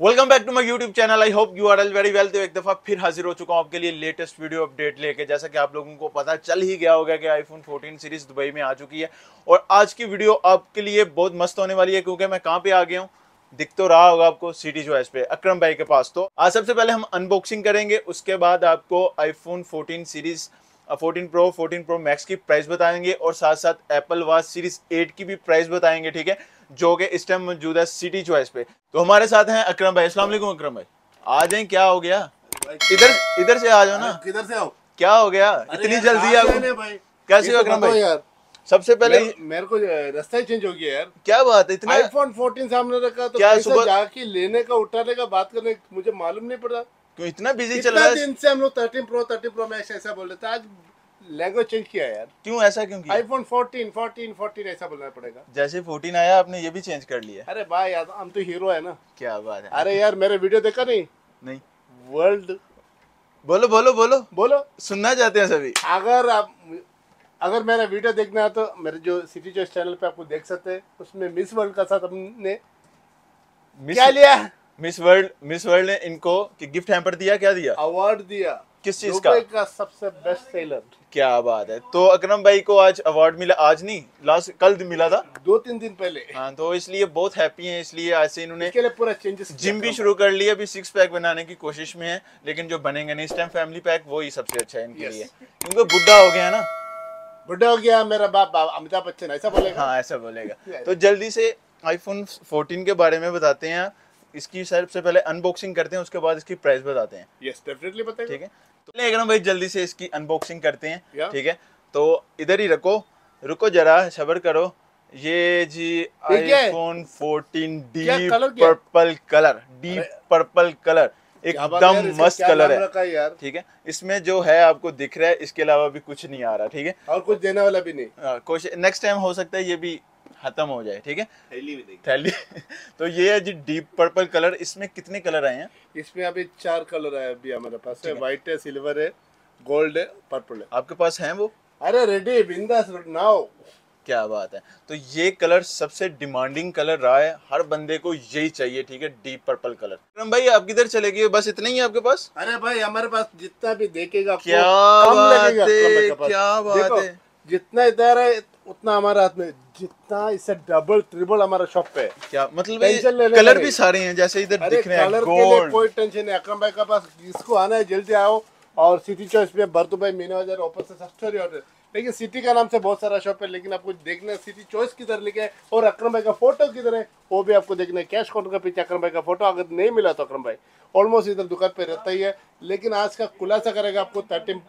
Welcome back to my YouTube channel I hope you are all very well तो एक दफ़ा फिर हाजिर हो चुका हूँ आपके लिए लेटेस्ट वीडियो अपडेट लेके। जैसा कि आप लोगों को पता चल ही गया होगा कि आईफोन 14 सीरीज़ दुबई में आ चुकी है। और आज की वीडियो आपके लिए बहुत मस्त होने वाली है, क्योंकि मैं कहाँ पे आ गया हूँ? दिख तो रहा होगा आपको सिटी चॉइस पे, अक्रम भाई के पास। तो आज सबसे पहले हम अनबॉक्सिंग करेंगे, उसके बाद आपको iPhone 14 series 14 pro 14 pro max की प्राइस बताएँगे, और साथ साथ एप्पल वॉच सीरीज़ 8 की भी प्राइस बताएँगे, ठीक है? जो कि इस टाइम मौजूद है सिटी चॉइस पे। तो हमारे साथ हैं अकरम भाई अस्सलाम वालेकुम अकरम भाई। आ जाए क्या हो गया? इधर इधर से आ जाओ ना। किधर से आओ? क्या हो गया? इतनी जल्दी आने भाई। कैसे हो तो अकरम भाई? यार। सबसे पहले मेरे, मेरे को रास्ता ही चेंज हो गया यार। क्या बात है इतना आईफोन 14 सामने रखा तो क्या सुबह- जाके लेने का उठाने का बात करने मुझे मालूम नहीं पड़ा। क्यों इतना बिज़ी चल रहा है? दिन से हम लोग 13 प्रो 13 प्रो मैक्स ऐसा बोल रहे थे। आज लैंग्वेज चेंज किया यार। क्यों ऐसा क्यों किया? आईफोन 14 14 14 ऐसा बोलना पड़ेगा। जैसे 14 आया आपने ये भी चेंज कर लिया। अरे भाई यार हम तो हीरो है ना। क्या बात है। अरे यार मेरे वीडियो देखा नहीं। नहीं। वर्ल्ड बोलो बोलो बोलो। बोलो। सुनना चाहते हैं सभी। अगर आप अगर मेरा वीडियो देखना है तो मेरे जो सिटी चॉइस चैनल पे आपको देख सकते हैं उसमें मिस वर्ल्ड का साथ हमने मिस क्या लिया? मिस वर्ल्ड मिस वर्ल्ड ने इनको कि गिफ्ट हैम्पर दिया क्या दिया? अवार्ड दिया। किस चीज़ का? का सबसे बेस्ट सेलर क्या बात है। तो अकरम भाई को आज अवार्ड मिला आज नहीं लास्ट कल मिला था? दो तीन दिन पहले। हाँ तो इसलिए बहुत हैप्पी हैं इसलिए आज से इन्होंने इसके लिए पूरा चेंजेस जिम भी शुरू कर लिया अभी सिक्स पैक बनाने की कोशिश में है लेकिन जो बनेंगे नहीं इस टाइम फैमिली पैक वो ही सबसे अच्छा है इनके लिए। क्योंकि बुढ़ा हो गया है ना? बुढ़ा हो गया मेरा बाप बाप अमिताभ बच्चन ऐसा बोलेगा। हाँ ऐसा बोलेगा। तो जल्दी से आईफोन 14 के बारे में बताते हैं। इसकी सबसे पहले अनबॉक्सिंग करते हैं उसके बाद इसकी प्राइस बताते हैं। यस डेफिनेटली बताएगा ठीक है? तो अगर हम भाई जल्दी से इसकी अनबॉक्सिंग करते हैं ठीक है? तो इधर ही रखो रुको जरा सबर करो। ये जी? आईफोन 14 क्या deep? Purple colour deep purple colour एकदम मस्त कलर है। ठीक है? इसमें जो है आपको दिख रहा है इसके अलावा भी कुछ नहीं आ रहा ठीक है? और कुछ देने वाला भी नहीं। हाँ, कोशिश नेक्स्ट टाइम हो सकता है ये भी खत्म हो जाए ठीक है? थैली में देखिए थैली। तो ये है जी डीप पर्पल कलर। इसमें कितने कलर आए हैं? इसमें अभी चार कलर है अभी हमारे पास है। है। व्हाइट है सिल्वर है गोल्ड है पर्पल है। आपके पास हैं वो? अरे रेडी बिंदास नाउ क्या बात है। तो ये कलर सबसे डिमांडिंग कलर रहा है। हर बंदे को यही चाहिए ठीक है? Deep purple colour. विक्रम भाई आप किधर चले गए बस इतना ही है आपके पास? अरे भाई हमारे पास जितना भी देखेगा क्या बात है। क्या बात है। जितना इधर है उतना हमारे हाथ में जितना इससे डबल ट्रिपल हमारा शॉप पे। क्या मतलब टेंशन लेने कलर भी सारे हैं जैसे इधर दिख रहे हैं कलर के लिए गोल्ड कोई टेंशन नहीं अक्रम भाई के पास जिसको आना है जल्दी आओ। और सिटी चॉइस पे भरतू भाई मीना बाज़ार ऊपर से सस्ते और लेकिन सिटी का नाम से बहुत सारा शॉप है लेकिन आपको देखना है सिटी चॉइस किधर लिखे है और अक्रम भाई का फ़ोटो किधर है वो भी आपको देखना है। कैश काउंटर के पीछे अक्रम भाई का फ़ोटो अगर नहीं मिला तो अक्रम भाई। ऑलमोस्ट इधर दुकान पे रहता ही है लेकिन आज का खुलासा करेगा आपको थर्टीन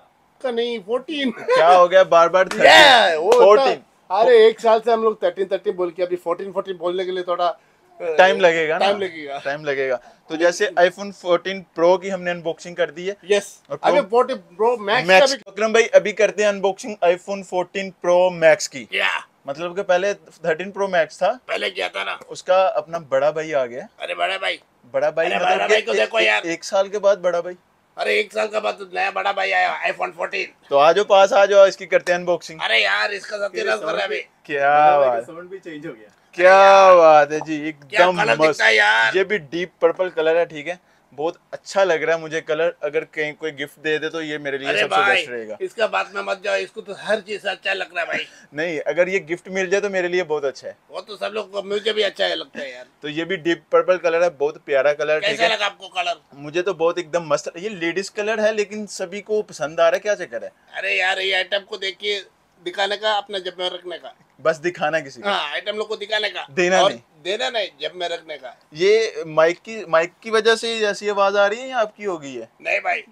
का नहीं फोर्टीन क्या हो गया? बार बार फोर्टीन अरे एक साल से हम लोग थर्टीन थर्टीन बोल के अभी फोर्टीन फोर्टीन बोलने के लिए थोड़ा टाइम लगेगा टाइम लगेगा। टाइम लगेगा। तो जैसे आईफोन 14 प्रो की हमने अनबॉक्सिंग कर दी है। यस अभी Pro- फोर्टी प्रो मैक्स का भी विक्रम भाई अभी करते हैं अनबॉक्सिंग आईफोन 14 प्रो मैक्स की। या मतलब कि पहले 13 प्रो मैक्स था। पहले क्या था ना। उसका अपना बड़ा भाई आ गया। अरे बड़े भाई। बड़ा भाई अरे मतलब बड़ा भाई को देखो यार। एक साल के बाद बड़ा भाई। अरे एक साल का बाद तो नया बड़ा भाई आया आईफोन 14 तो आ जाओ पास आ जाओ इसकी करते हैं अनबॉक्सिंग अरे यार इसका सत्यनाश कर रहा है अभी क्या बात। साउंड भी चेंज हो गया। क्या बात है जी एकदम मस्त। यार। ये भी डीप पर्पल कलर है ठीक है। बहुत अच्छा लग रहा है मुझे कलर। अगर कहीं कोई गिफ्ट दे दे तो ये मेरे लिए सबसे बेस्ट रहेगा। इसका बात में मत जाओ इसको तो हर चीज़ अच्छा लग रहा है भाई। नहीं अगर ये गिफ्ट मिल जाए तो मेरे लिए बहुत अच्छा है। वो तो सब लोग को मुझे भी अच्छा है लगता है यार। तो ये भी डीप पर्पल कलर है बहुत प्यारा कलर कैसा है? लगा आपको कलर मुझे तो बहुत एकदम मस्त ये लेडीज़ कलर है लेकिन सभी को पसंद आ रहा है क्या चक्कर है? अरे यार ये आइटम को देखिए दिखाने का अपना जब में रखने का। बस दिखाना किसी को। हाँ आइटम लोग को दिखाने का। देना नहीं। देना नहीं जब में रखने का। ये माइक की माइक की वजह से ऐसी आवाज़ आ रही है या आपकी हो गई है? नहीं भाई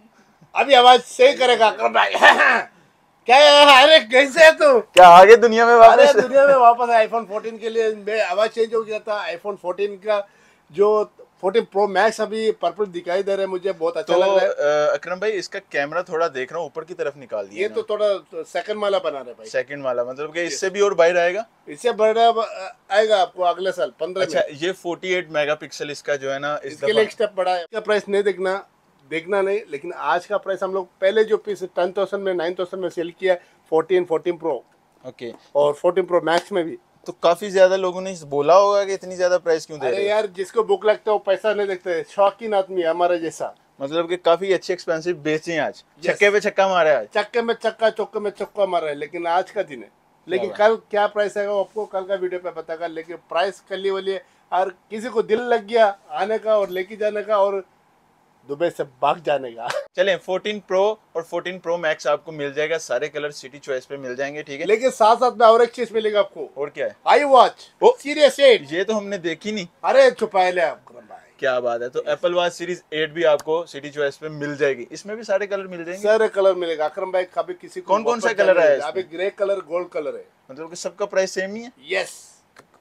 अभी आवाज़ सही करेगा अकरम भाई। क्या है? अरे कैसे है तू? क्या आगे दुनिया में वापस? दुनिया में वापस आईफोन 14 के लिए मैं आवाज़ चेंज हो गया था आईफोन 14 का। जो 14 प्रो मैक्स अभी पर्पल दिखाई दे रहा है मुझे बहुत अच्छा तो लग रहा है। अकरम भाई इसका कैमरा थोड़ा देख रहा हूँ ऊपर की तरफ़ निकाल दिया ये तो थोड़ा सेकंड वाला बना रहे भाई। सेकंड वाला मतलब कि इससे भी और बाहर आएगा? इससे बड़ा आएगा आपको अगले साल पंद्रह अच्छा ये 48 मेगापिक्सल इसका जो है ना इस इसके लिए स्टेप बढ़ा है इसका प्राइस नहीं देखना देखना नहीं लेकिन आज का प्राइस हम लोग पहले जो पीस टेन थाउज़ेंड में नाइन थाउज़ेंड में सेल किया है फोर्टीन फोर्टीन प्रो ओके और फोर्टीन प्रो मैक्स में भी। तो काफ़ी ज़्यादा लोगों ने बोला होगा कि इतनी ज़्यादा प्राइस क्यों दे अरे रहे हैं? यार जिसको भूख लगता है वो पैसा नहीं देखते। शौकीन आदमी है हमारे जैसा। मतलब कि काफ़ी अच्छे एक्सपेंसिव बेचे हैं आज। Yes. छक्के पे छक्का मारा है चक्के में चक्का चौके में चक्का मारा है लेकिन आज का दिन है। लेकिन कल क्या प्राइस है वो आपको कल का वीडियो पे बताएगा। लेकिन प्राइस कल वाली है। और किसी को दिल लग गया आने का और लेके जाने का और दुबई से भाग जाने का। चलें 14 प्रो और 14 प्रो मैक्स आपको मिल जाएगा सारे कलर सिटी चॉइस पे मिल जाएँगे ठीक है? लेकिन साथ साथ में और एक चीज़ मिलेगा आपको। और क्या है? I watch. सीरियस एट ये तो हमने देखी नहीं। अरे छुपाए ले आप क्या बात है तो एप्पल वॉच सीरीज़ 8 भी आपको सिटी चॉइस पे मिल जाएगी। इसमें भी सारे कलर मिल जाएँगे। सारे कलर मिलेगा। अक्रम भाई कभी किसी को कौन-कौन सा कलर है अभी ग्रे कलर गोल्ड कलर है। मतलब कि सबका प्राइस सेम ही है? यस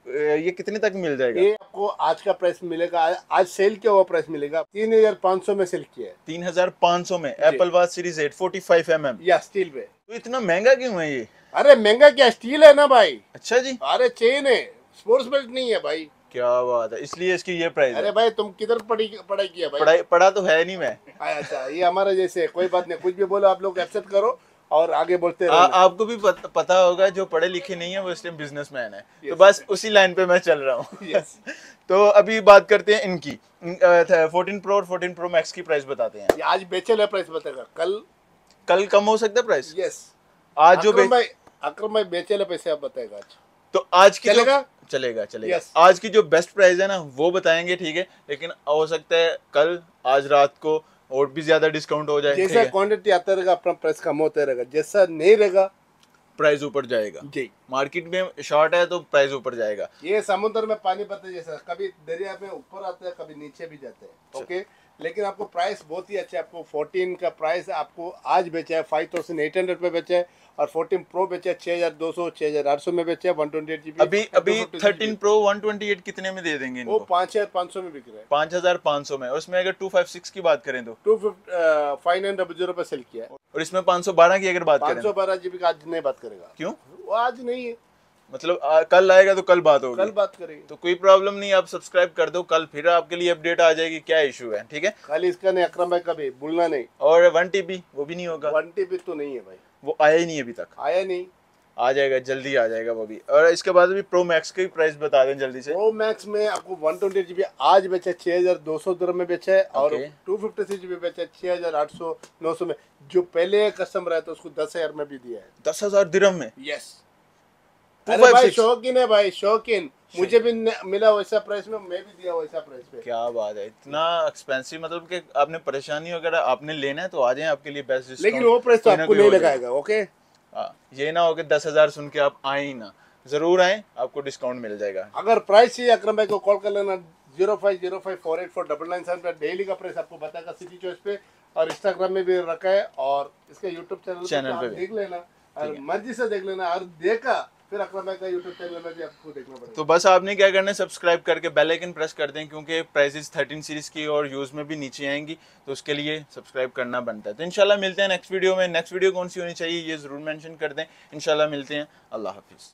ये कितने तक मिल जाएगा? ये आपको आज का प्राइस मिलेगा आज- सेल किया हुआ प्राइस मिलेगा। तीन हज़ार पाँच सौ में सेल किया है। तीन हज़ार पाँच सौ में। Apple Watch series eight forty five M M या स्टील पे। तो इतना महँगा क्यों है ये? अरे महँगा क्या? स्टील है ना भाई। अच्छा जी। अरे चेन है। स्पोर्ट्स बेल्ट नहीं है भाई। क्या बात है। इसलिए इसकी ये प्राइस अरे भाई तुम किधर पढ़ी पढ़ाई किया भाई? पढ़ाई पढ़ा तो है नहीं मैं। अच्छा ये हमारा जैसे कोई बात नहीं। कुछ भी बोलो आप लोग एक्सेप्ट करो। और आगे बढ़ते आ, आपको भी पत, पता होगा जो पढ़े लिखे नहीं है वो इस टाइम बिजनेसमैन है। तो Yes. बस उसी लाइन पे मैं चल रहा हूँ। Yes. तो अभी बात करते हैं इनकी। फोर्टीन प्रो और फोर्टीन प्रो मैक्स की प्राइस बताते हैं। आज बेचे ले प्राइस बताएगा कल कल कम हो सकता है प्राइस यस आज जो भाई अक्रम भाई बेचे ले पैसे आप बताएगा आज। तो आज की चलेगा? जो चलेगा? चलेगा Yes. आज की जो बेस्ट प्राइस है ना वो बताएँगे ठीक है? लेकिन हो सकता है कल आज रात को और भी ज़्यादा डिस्काउंट हो जाए जैसा क्वांटिटी आता रहेगा अपना प्राइस कम होता रहेगा। जैसा नहीं रहेगा प्राइस ऊपर जाएगा। जी। मार्केट में शॉर्ट है तो प्राइस ऊपर जाएगा। ये समुद्र में पानी पत्ते जैसा। कभी दरिया में ऊपर आता है कभी नीचे भी जाते हैं। ओके लेकिन आपको प्राइस बहुत ही अच्छा है आपको 14 का प्राइस आपको आज बेचा है फाइव थाउज़ेंड एट हंड्रेड पे बेचा है और 14 प्रो बेचा है छः हज़ार दो सौ छः हज़ार आठ सौ में बेचा है वन ट्वेंटी एट जीबी अभी अभी thirteen pro one twenty eight कितने में दे देंगे वो पाँच हज़ार पाँच सौ में बिक रहा है। पाँच हज़ार पाँच सौ में। और उसमें अगर टू फाइव सिक्स की बात करें तो? Two fifty five nine double zero पे सेल किया है। और इसमें पाँच सौ बारह की अगर बात पाँच सौ बारह जीबी का आज नहीं बात करेगा। क्यों? वो आज नहीं है। मतलब आ, कल आएगा तो कल बात होगी। कल बात करेंगे। तो कोई प्रॉब्लम नहीं आप सब्सक्राइब कर दो कल फिर आपके लिए अपडेट आ जाएगी क्या इशू है ठीक है? कल इसका नहीं अक्रम भाई का भी भूलना नहीं। और वन टीबी वो भी नहीं होगा। वन टी तो नहीं है भाई। वो आया ही नहीं अभी तक। आया नहीं। आ जाएगा जल्दी आ जाएगा वो भी। और इसके बाद अभी प्रो मैक्स की प्राइस बता दें जल्दी से। प्रो मैक्स में आपको वन ट्वेंटी जीबी आज बेचा छह हज़ार दो सौ दर में बेचा है और टू फिफ्टी सिक्स जीबी बेचा छह हज़ार आठ सौ नौ सौ में। जो पहले कस्टमर है तो उसको दस हज़ार में भी दिया है। दस हज़ार दिरम में? यस 256 अरे भाई शौकीन है भाई शौकीन। मुझे भी मिला वैसा प्राइस में मैं भी दिया वैसा प्राइस पे। क्या बात है इतना एक्सपेंसिव मतलब कि आपने परेशानी वगैरह आपने लेना है तो आ जाए आपके लिए बेस्ट लेकिन वो प्राइस तो आपको नहीं लगाएगा ओके हाँ, ये ना हो कि दस हज़ार सुन के आप आए ही ना। ज़रूर आए आपको डिस्काउंट मिल जाएगा। अगर प्राइस चाहिए अक्रम भाई को कॉल कर लेना zero five zero five four eight four double nine seven पे। डेली का प्राइस आपको बताएगा सिटी चॉइस पे और इंस्टाग्राम में भी रखा है और इसके यूट्यूब चैनल चैनल पे भी। देख लेना और मर्ज़ी से देख लेना और देखा फिर अकबर का यूट्यूब चैनल में भी आपको देखना पड़ेगा। तो बस आपने क्या करना है सब्सक्राइब करके बेल आइकन प्रेस कर दें, क्योंकि प्राइजेस 13 सीरीज़ की और यूज़ में भी नीचे आएँगी तो उसके लिए सब्सक्राइब करना बनता है। तो इनशाला मिलते हैं नेक्स्ट वीडियो में। नेक्स्ट वीडियो कौन सी होनी चाहिए, ये ज़रूर मैंशन कर दें। इनशाला मिलते हैं। अल्लाह हाफिज़।